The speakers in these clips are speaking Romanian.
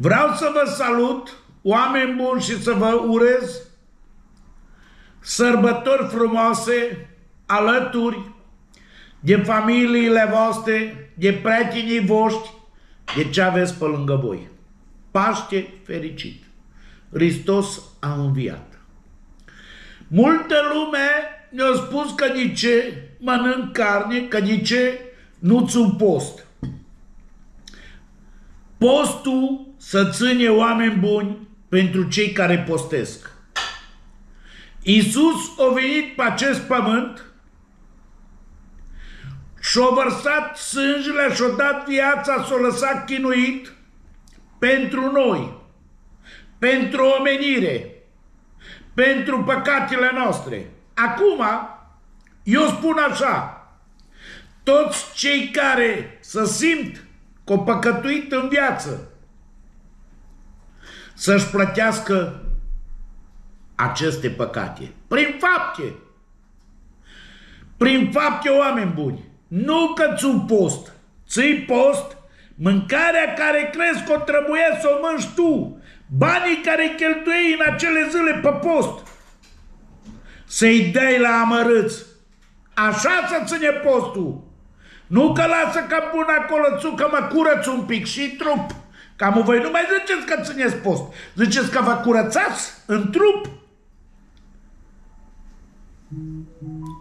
Vreau să vă salut, oameni buni, și să vă urez sărbători frumoase alături de familiile voastre, de prietenii voștri, de ce aveți pe lângă voi. Paște fericit! Hristos a înviat. Multă lume ne-a spus că de ce mănânc carne, că de ce nu ți post. Postul să ține oameni buni pentru cei care postesc. Iisus a venit pe acest pământ și-a vărsat sângele și-a dat viața, s-a lăsat chinuit pentru noi, pentru omenire, pentru păcatele noastre. Acum, eu spun așa, toți cei care să simt că au păcătuit în viață, să-și plătească aceste păcate. Prin fapte. Prin fapte, oameni buni. Nu că ți post. Ți post mâncarea care crezi că o trebuie să o mânci tu. Banii care cheltuiei în acele zile pe post. Să-i dai la amărâți. Așa să ține postul. Nu că lasă ca bun acolo, că mă curăț un pic și trup. Cam voi nu mai ziceți că țineți post. Ziceți că vă curățați în trup.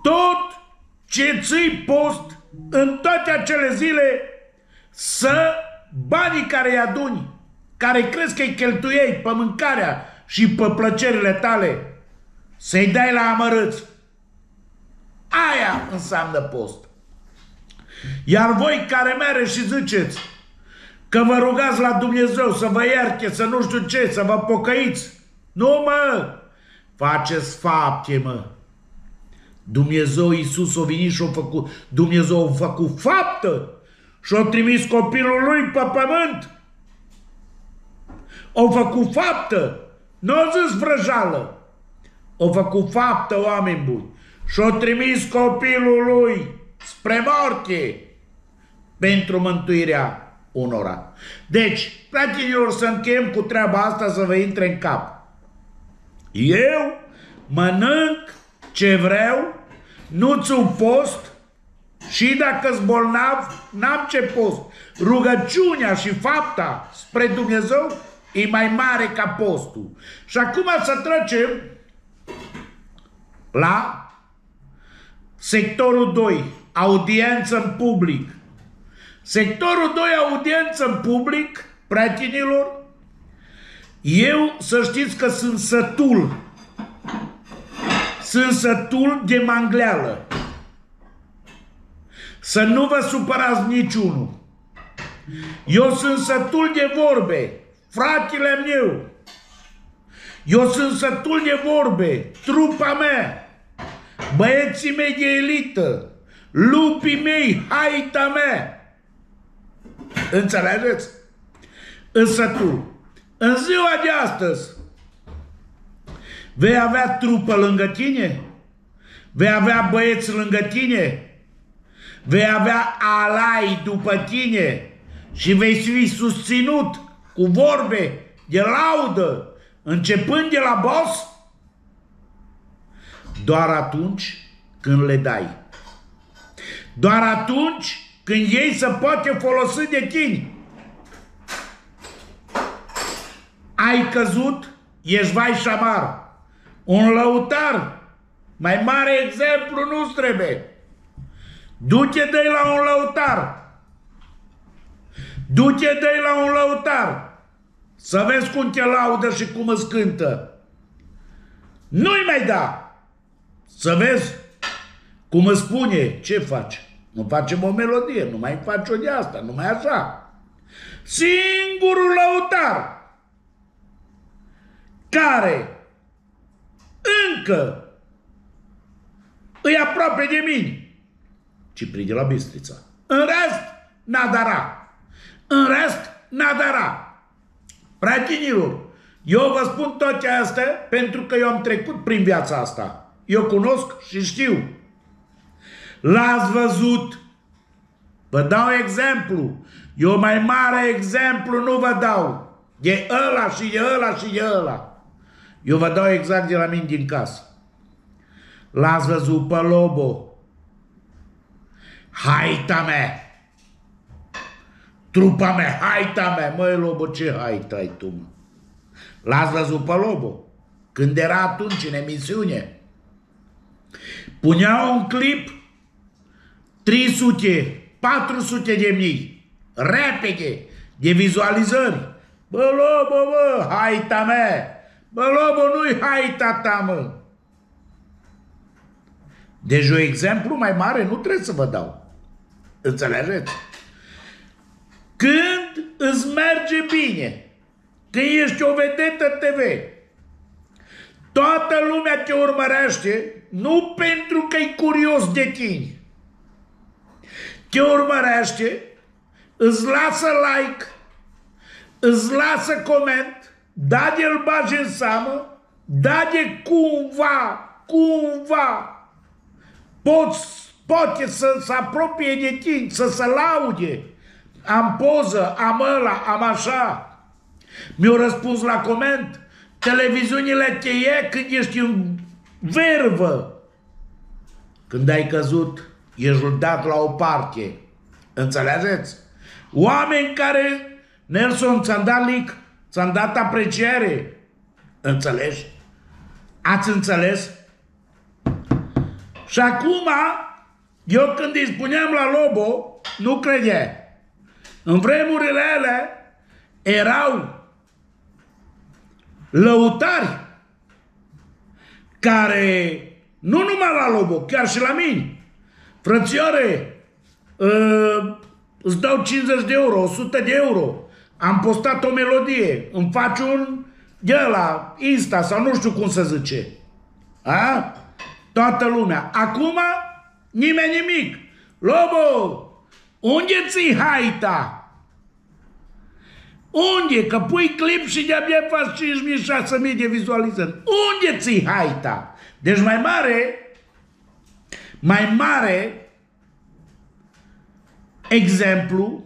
Tot ce ții post în toate acele zile să banii care îi aduni, care crezi că îi cheltuiei pe mâncarea și pe plăcerile tale, să-i dai la amărâți. Aia înseamnă post. Iar voi care mere și ziceți că vă rugați la Dumnezeu să vă ierte, să nu știu ce, să vă pocăiți, nu mă, faceți fapte, mă. Dumnezeu Iisus o venit și a făcut, Dumnezeu a făcut faptă și a trimis copilul lui pe pământ. O făcut faptă, nu a zis vrăjală. O făcut faptă, oameni buni. Și a trimis copilul lui spre moarte pentru mântuirea unora. Deci, fraților, să încheiem cu treaba asta să vă intre în cap. Eu mănânc ce vreau, nu ți post și dacă-s bolnav, n-am ce post. Rugăciunea și fapta spre Dumnezeu e mai mare ca postul. Și acum să trecem la sectorul 2, audiență în public. Sectorul 2, audiență în public, prietenilor, eu să știți că sunt sătul sunt sătul de mangleală. Să nu vă supărați niciunul. Eu sunt sătul de vorbe, fratele meu. Eu sunt sătul de vorbe, trupa mea, băieții mei de elită, lupii mei, haita mea. Înțelegeți? În sătul. În ziua de astăzi, Vei avea trupă lângă tine? Vei avea băieți lângă tine? Vei avea alai după tine? Și vei fi susținut cu vorbe de laudă, începând de la boss? Doar atunci când le dai. Doar atunci când ei să poate folosi de tine. Ai căzut, ești vai și șamar. Un lăutar, mai mare exemplu nu trebuie. Du-te de la un lăutar. Du-te de la un lăutar. Să vezi cum te laudă și cum îți cântă. Nu-i mai da. Să vezi cum îți spune ce faci. Nu facem o melodie, nu mai faci o de asta, nu mai așa. Singurul lăutar care încă îi aproape de mine. Cipri de la Bistrița. În rest, nadara. În rest, nadara. Prietenilor, eu vă spun toate astea pentru că eu am trecut prin viața asta. Eu cunosc și știu. L-ați văzut. Vă dau exemplu. Eu mai mare exemplu nu vă dau. De ăla și de ăla și de ăla. Eu vă dau exact de la mine din casă. L-ați văzut pe Lobo? Haita mea! Trupa mea, haita mea! Măi, Lobo, ce haita ai tu, mă? L-ați văzut pe Lobo? Când era atunci în emisiune. Puneau un clip 300, 400 de mii, repede, de vizualizări. Bă, Lobo, bă, haita mea! Bă, Lobo, nu-i haita ta, mă! Deci un exemplu mai mare nu trebuie să vă dau. Înțelegeți? Când îți merge bine, când ești o vedetă TV, toată lumea te urmărește, nu pentru că e curios de tine. Te urmărește, îți lasă like, îți lasă coment, da de-l bagi în seamă, da de cumva, cumva, poți, poate să se apropie de tine, să se laude. Am poză, am ăla, am așa. Mi-au răspuns la coment, televiziunile te e când ești în vervă. Când ai căzut, ești dat la o parte. Înțelegeți? Oameni care, Nelson, ți-am dat lic, ți-am dat apreciere. Înțelegi? Ați înțeles? Și acum, eu când îi spuneam la Lobo, nu credea. În vremurile alea erau lăutari care, nu numai la Lobo, chiar și la mine, frățioare, uh, îți dau 50 de euro, 100 de euro, am postat o melodie, îmi faci un de la Insta sau nu știu cum să zice. A? Toată lumea. Acum nimeni nimic. Lobo, unde ți haita? Unde? Că pui clip și de-abia faci 5.000-6.000 de vizualizări. Unde ți haita? Deci mai mare, mai mare exemplu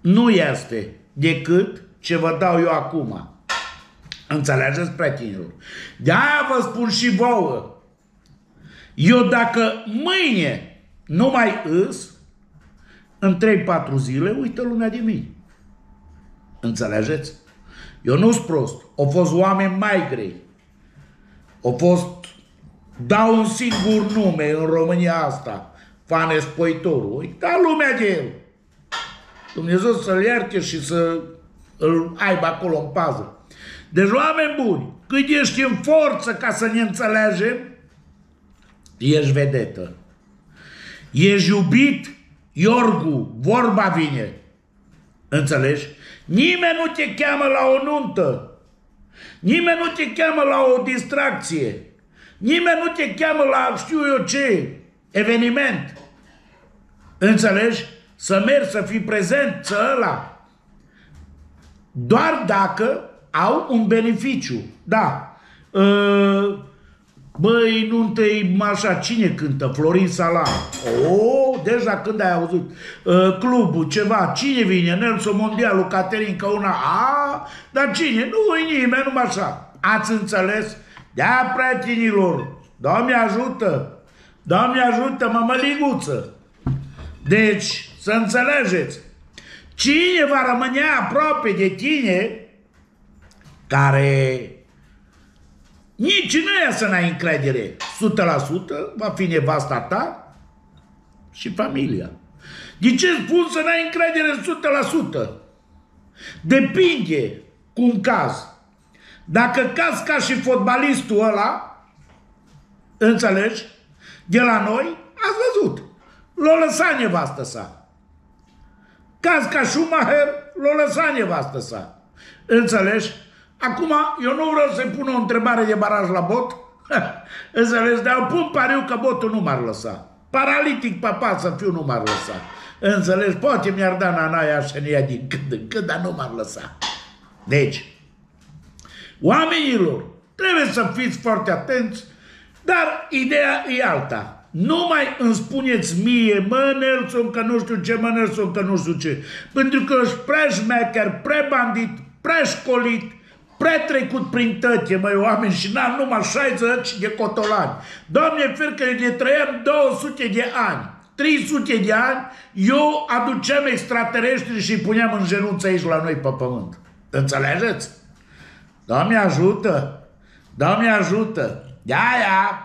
nu este decât ce vă dau eu acum. Înțelegeți, prietenilor? De-aia vă spun și vouă. Eu dacă mâine nu mai îs, în 3-4 zile uită lumea de mine. Înțelegeți? Eu nu sunt prost. Au fost oameni mai grei. Au fost... Dau un singur nume în România asta. Fane Spoitorul. Uita lumea de el. Dumnezeu să-l ierte și să îl aibă acolo în pază. Deci, oameni buni, cât ești în forță ca să ne înțelegem, ești vedetă. Ești iubit, Iorgu, vorba vine. Înțelegi? Nimeni nu te cheamă la o nuntă. Nimeni nu te cheamă la o distracție. Nimeni nu te cheamă la știu eu ce eveniment. Înțelegi? Să mergi, să fii prezent, să ăla. Doar dacă au un beneficiu. Da. Uh, Băi, nu te așa, cine cântă? Florin Salam. Oh, deja când ai auzit uh, clubul, ceva, cine vine? Nelson Mondialu, Caterin Căuna. A, dar cine? Nu e nimeni, numai așa. Ați înțeles? Da, prietenilor, Doamne ajută! Doamne ajută, mămăliguță! Deci, să înțelegeți, cine va rămâne aproape de tine, care nici în ea să n-ai încredere 100%, va fi nevasta ta și familia. De ce spun să n-ai încredere 100%? Depinde cum caz. Dacă caz ca și fotbalistul ăla, înțelegi, de la noi, ați văzut, l-a lăsat nevastă sa. Caz ca Schumacher, l-a lăsat nevastă sa. Înțelegi? Acum, eu nu vreau să-i pun o întrebare de baraj la bot, înțelegi, dar pun pariu că botul nu m-ar lăsa. Paralitic papa să fiu nu m-ar lăsa. Înțelegi? Poate mi-ar da nanaia așa din când în când, dar nu m-ar lăsa. Deci, oamenilor, trebuie să fiți foarte atenți, dar ideea e alta. nu mai îmi spuneți mie, mă, Nelson, că nu știu ce, mă, Nelson, că nu știu ce. Pentru că ești prea șmecher, prea bandit, prea școlit, prea trecut prin tăche, măi, oameni, și n-am numai 60 de cotolani. Doamne, fer că ne trăiam 200 de ani. 300 de ani, eu aduceam extraterestri și îi puneam în genunți aici la noi pe pământ. Înțelegeți? Doamne ajută! Doamne ajută! Ia, ia!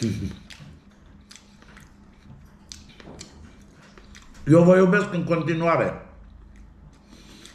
Eu vă iubesc în continuare.